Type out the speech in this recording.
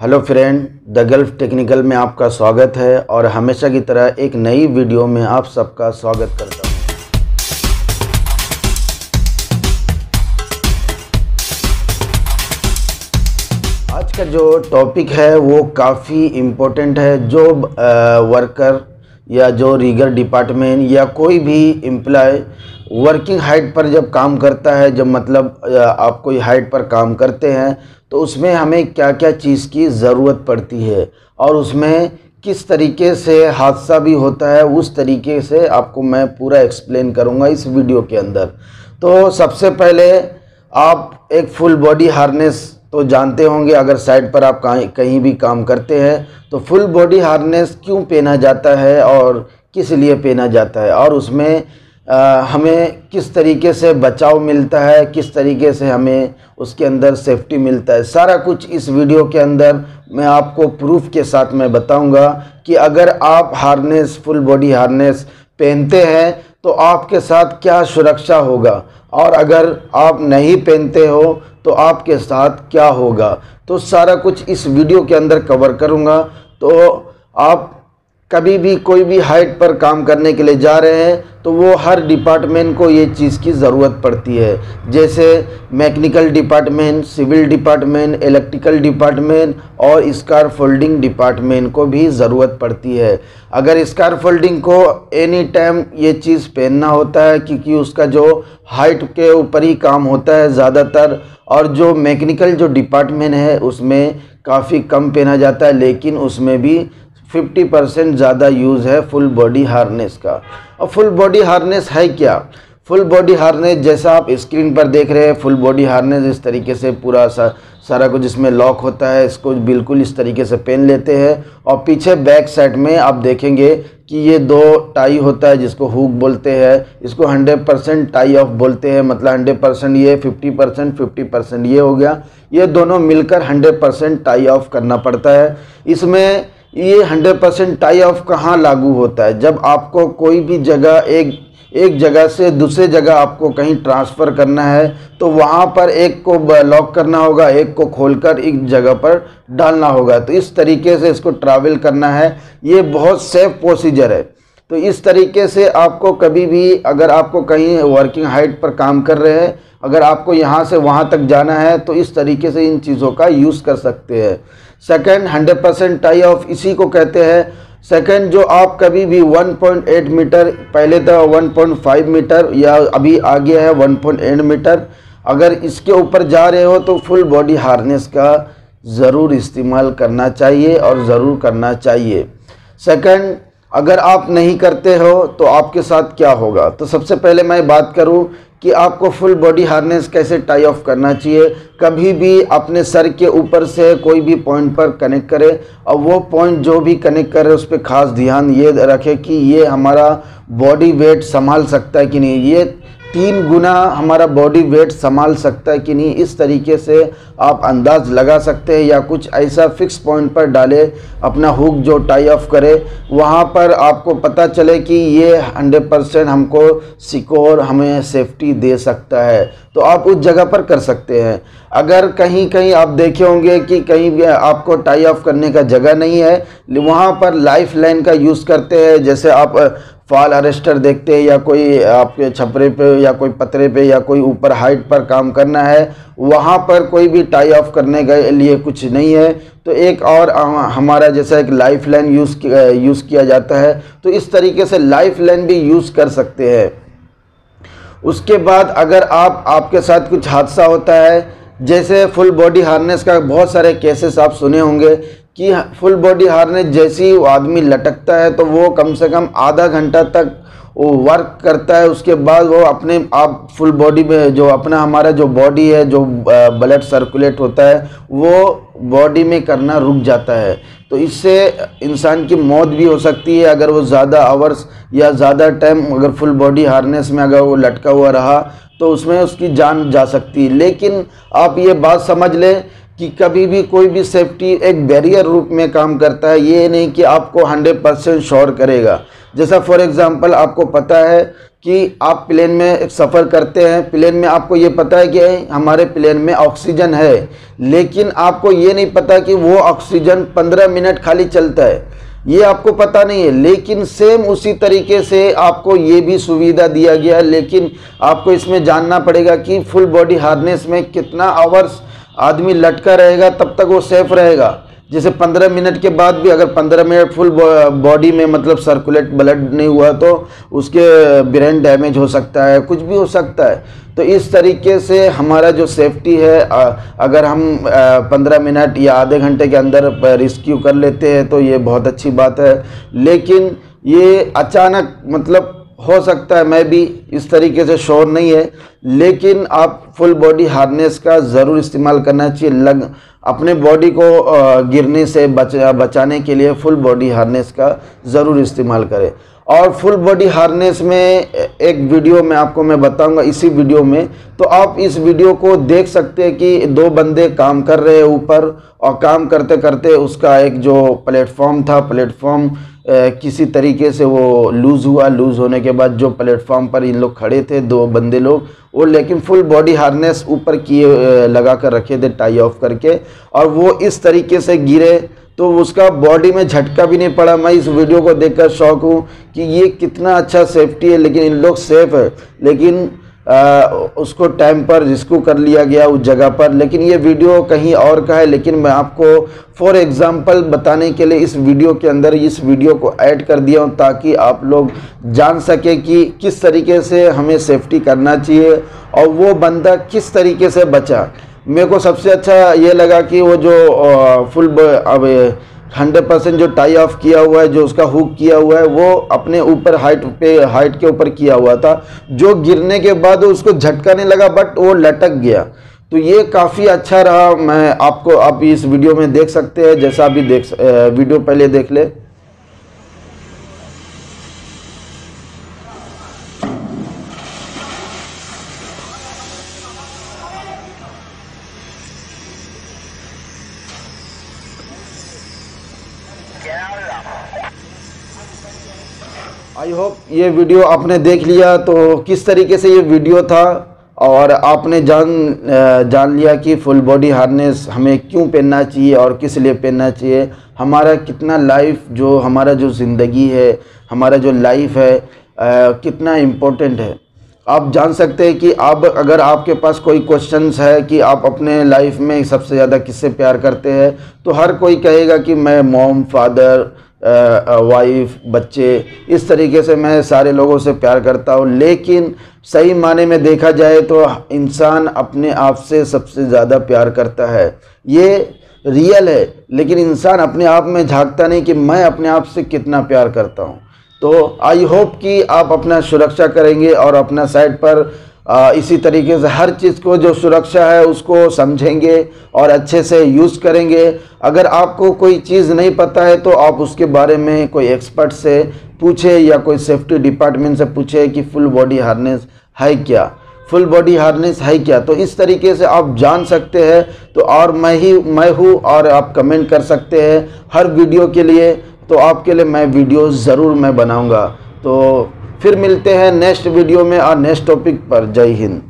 Hello friend, the Gulf technical में आपका स्वागत है और हमेशा की तरह एक नई वीडियो में आप सबका स्वागत करता हूँ। आज का जो टॉपिक है वो काफ़ी इम्पोर्टेंट है। जो वर्कर या जो रीगर डिपार्टमेंट या कोई भी एम्प्लॉय वर्किंग हाइट पर जब काम करता है, जब मतलब आप कोई हाइट पर काम करते हैं तो उसमें हमें क्या क्या चीज़ की ज़रूरत पड़ती है और उसमें किस तरीके से हादसा भी होता है, उस तरीके से आपको मैं पूरा एक्सप्लेन करूँगा इस वीडियो के अंदर। तो सबसे पहले आप एक फुल बॉडी हार्नेस तो जानते होंगे, अगर साइड पर आप कहीं भी काम करते हैं तो फुल बॉडी हार्नेस क्यों पहना जाता है और किस लिए पहना जाता है? और उसमें आ, हमें किस तरीके से बचाव मिलता है किस तरीके से हमें उसके अंदर सेफ्टी मिलता है सारा कुछ इस वीडियो के अंदर मैं आपको प्रूफ के साथ मैं बताऊँगा कि अगर आप हार्नेस फुल बॉडी हार्नेस पहनते हैं तो आपके साथ क्या सुरक्षा होगा? और अगर आप नहीं पहनते हो तो आपके साथ क्या होगा? तो सारा कुछ इस वीडियो के अंदर कवर करूँगा। तो आप कभी भी कोई भी हाइट पर काम करने के लिए जा रहे हैं तो वो हर डिपार्टमेंट को ये चीज़ की ज़रूरत पड़ती है। जैसे mechanical department civil department electrical department और स्कार फोल्डिंग डिपार्टमेंट को भी ज़रूरत पड़ती है। अगर स्कार फोल्डिंग को एनी टाइम ये चीज़ पहनना होता है, क्योंकि उसका जो हाइट के ऊपर ही काम होता है ज़्यादातर, और जो मैकेनिकल जो डिपार्टमेंट है, उसमें काफ़ी कम पहना जाता है, लेकिन उसमें भी 50 परसेंट ज़्यादा यूज़ है फुल बॉडी हार्नेस का। और फुल बॉडी हार्नेस है क्या? फुल बॉडी हार्नेस जैसा आप स्क्रीन पर देख रहे हैं फुल बॉडी हार्नेस इस तरीके से पूरा सा, सारा कुछ इसमें लॉक होता है, इसको बिल्कुल इस तरीके से पहन लेते हैं। और पीछे बैक साइड में आप देखेंगे कि ये दो टाई होता है जिसको हुक बोलते हैं। इसको 100 परसेंट टाई ऑफ़ बोलते हैं मतलब 100 परसेंट ये 50 परसेंट फिफ्टी परसेंट ये हो गया। ये दोनों मिलकर 100 परसेंट टाई ऑफ़ करना पड़ता है। इसमें ये 100 परसेंट टाई ऑफ़ कहाँ लागू होता है? जब आपको कोई भी जगह एक एक जगह से दूसरे जगह आपको कहीं ट्रांसफ़र करना है तो वहाँ पर एक को लॉक करना होगा, एक को खोलकर एक जगह पर डालना होगा। तो इस तरीके से इसको ट्रैवल करना है। ये बहुत सेफ़ प्रोसीजर है। तो इस तरीके से आपको कभी भी, अगर आपको कहीं वर्किंग हाइट पर काम कर रहे हैं, अगर आपको यहाँ से वहाँ तक जाना है तो इस तरीके से इन चीज़ों का यूज़ कर सकते हैं। Second hundred percent tie off इसी को कहते हैं। सेकंड जो आप कभी भी 1.8 मीटर पहले तो 1.5 मीटर या अभी आ गया है 1.8 मीटर अगर इसके ऊपर जा रहे हो तो फुल बॉडी हार्नेस का ज़रूर इस्तेमाल करना चाहिए और ज़रूर करना चाहिए। सेकंड अगर आप नहीं करते हो तो आपके साथ क्या होगा? तो सबसे पहले मैं बात करूँ कि आपको फुल बॉडी हार्नेस कैसे टाई ऑफ़ करना चाहिए। कभी भी अपने सर के ऊपर से कोई भी पॉइंट पर कनेक्ट करें और वो पॉइंट जो भी कनेक्ट करे उस पर खास ध्यान ये रखें कि ये हमारा बॉडी वेट संभाल सकता है कि नहीं। ये तीन गुना हमारा बॉडी वेट संभाल सकता है कि नहीं, इस तरीके से आप अंदाज लगा सकते हैं या कुछ ऐसा फिक्स पॉइंट पर डाले, अपना हुक जो टाई ऑफ़ करे, वहाँ पर आपको पता चले कि ये 100 परसेंट हमको सिक्योर हमें सेफ्टी दे सकता है। तो आप उस जगह पर कर सकते हैं। अगर कहीं कहीं आप देखे होंगे कि कहीं भी आपको टाई ऑफ़ करने का जगह नहीं है, वहाँ पर लाइफ लाइन का यूज़ करते हैं, जैसे आप फॉल अरेस्टर देखते हैं या कोई आपके छपरे पे या कोई पतरे पे या कोई ऊपर हाइट पर काम करना है, वहाँ पर कोई भी टाई ऑफ़ करने के लिए कुछ नहीं है। तो एक और हमारा जैसा एक लाइफ लाइन यूज़ यूज़ किया जाता है तो इस तरीके से लाइफ लाइन भी यूज़ कर सकते हैं। उसके बाद अगर आप, आपके साथ कुछ हादसा होता है, जैसे फुल बॉडी हार्नेस का बहुत सारे केसेस आप सुने होंगे कि फुल बॉडी हार्नेस जैसे ही आदमी लटकता है तो वो कम से कम आधा घंटा तक वो वर्क करता है, उसके बाद वो अपने आप फुल बॉडी में जो अपना हमारा जो बॉडी है, जो ब्लड सर्कुलेट होता है, वो बॉडी में करना रुक जाता है। तो इससे इंसान की मौत भी हो सकती है, अगर वो ज़्यादा आवर्स या ज़्यादा टाइम अगर फुल बॉडी हार्नेस में अगर वो लटका हुआ रहा तो उसमें उसकी जान जा सकती है। लेकिन आप ये बात समझ लें कि कभी भी कोई भी सेफ्टी एक बैरियर रूप में काम करता है, ये नहीं कि आपको 100 परसेंट श्योर करेगा। जैसा फॉर एग्जांपल आपको पता है कि आप प्लेन में सफ़र करते हैं प्लेन में आपको ये पता है कि हमारे प्लेन में ऑक्सीजन है। लेकिन आपको ये नहीं पता कि वो ऑक्सीजन 15 मिनट खाली चलता है। ये आपको पता नहीं है। लेकिन सेम उसी तरीके से आपको ये भी सुविधा दिया गया है। लेकिन आपको इसमें जानना पड़ेगा कि फुल बॉडी हार्नेस में कितना आवर्स आदमी लटका रहेगा, तब तक वो सेफ़ रहेगा। जैसे पंद्रह मिनट के बाद भी अगर पंद्रह मिनट फुल बॉडी में मतलब सर्कुलेट ब्लड नहीं हुआ तो उसके ब्रेन डैमेज हो सकता है, कुछ भी हो सकता है। तो इस तरीके से हमारा जो सेफ्टी है अगर हम पंद्रह मिनट या आधे घंटे के अंदर रेस्क्यू कर लेते हैं तो ये बहुत अच्छी बात है। लेकिन ये अचानक मतलब हो सकता है, मैं भी इस तरीके से शोर नहीं है, लेकिन आप फुल बॉडी हार्नेस का ज़रूर इस्तेमाल करना चाहिए, लग, अपने बॉडी को गिरने से बच, बचाने के लिए फुल बॉडी हार्नेस का ज़रूर इस्तेमाल करें। और फुल बॉडी हार्नेस में एक वीडियो में आपको मैं बताऊँगा, इसी वीडियो में तो आप इस वीडियो को देख सकते हैं कि दो बंदे काम कर रहे हैं ऊपर, और काम करते करते उसका एक जो प्लेटफॉर्म था प्लेटफॉर्म किसी तरीके से वो लूज़ हुआ लूज़ होने के बाद जो प्लेटफॉर्म पर इन लोग खड़े थे, दो बंदे लोग, वो लेकिन फुल बॉडी हार्नेस ऊपर किए लगा कर रखे थे टाई ऑफ़ करके, और वो इस तरीके से गिरे तो उसका बॉडी में झटका भी नहीं पड़ा। मैं इस वीडियो को देखकर शौक हूँ कि ये कितना अच्छा सेफ्टी है, लेकिन इन लोग सेफ़ है। लेकिन आ, उसको टाइम पर रिस्क्यू कर लिया गया उस जगह पर। लेकिन ये वीडियो कहीं और का है लेकिन मैं आपको फॉर एग्ज़ाम्पल बताने के लिए इस वीडियो के अंदर इस वीडियो को ऐड कर दिया हूँ ताकि आप लोग जान सके कि किस तरीके से हमें सेफ्टी करना चाहिए और वो बंदा किस तरीके से बचा। मेरे को सबसे अच्छा ये लगा कि वो जो फुल अब हंड्रेड परसेंट जो टाई ऑफ़ किया हुआ है, जो उसका हुक किया हुआ है, वो अपने ऊपर हाइट पे हाइट के ऊपर किया हुआ था। जो गिरने के बाद उसको झटका नहीं लगा बट वो लटक गया। तो ये काफ़ी अच्छा रहा। मैं आपको, आप इस वीडियो में देख सकते हैं, जैसा अभी देख वीडियो पहले देख ले। आई होप ये वीडियो आपने देख लिया तो किस तरीके से ये वीडियो था? और आपने जान जान लिया कि फुल बॉडी हार्नेस हमें क्यों पहनना चाहिए और किस लिए पहनना चाहिए? हमारा कितना लाइफ जो हमारा जो ज़िंदगी है हमारा जो लाइफ है आ, कितना इम्पोर्टेंट है? आप जान सकते हैं कि अब अगर आपके पास कोई क्वेश्चंस है कि आप अपने लाइफ में सबसे ज़्यादा किससे प्यार करते हैं तो हर कोई कहेगा कि मैं मॉम फादर वाइफ बच्चे, इस तरीके से मैं सारे लोगों से प्यार करता हूँ। लेकिन सही माने में देखा जाए तो इंसान अपने आप से सबसे ज़्यादा प्यार करता है। ये रियल है, लेकिन इंसान अपने आप में झांकता नहीं कि मैं अपने आप से कितना प्यार करता हूँ। तो आई होप कि आप अपना सुरक्षा करेंगे और अपना साइड पर इसी तरीके से हर चीज़ को जो सुरक्षा है उसको समझेंगे और अच्छे से यूज़ करेंगे। अगर आपको कोई चीज़ नहीं पता है तो आप उसके बारे में कोई एक्सपर्ट से पूछे या कोई सेफ्टी डिपार्टमेंट से पूछे कि फुल बॉडी हार्नेस है क्या? फुल बॉडी हार्नेस है क्या? तो इस तरीके से आप जान सकते हैं। तो और मैं ही, मैं हूँ और आप कमेंट कर सकते हैं हर वीडियो के लिए। तो आपके लिए मैं वीडियो ज़रूर मैं बनाऊँगा। तो फिर मिलते हैं नेक्स्ट वीडियो में और नेक्स्ट टॉपिक पर। जय हिंद।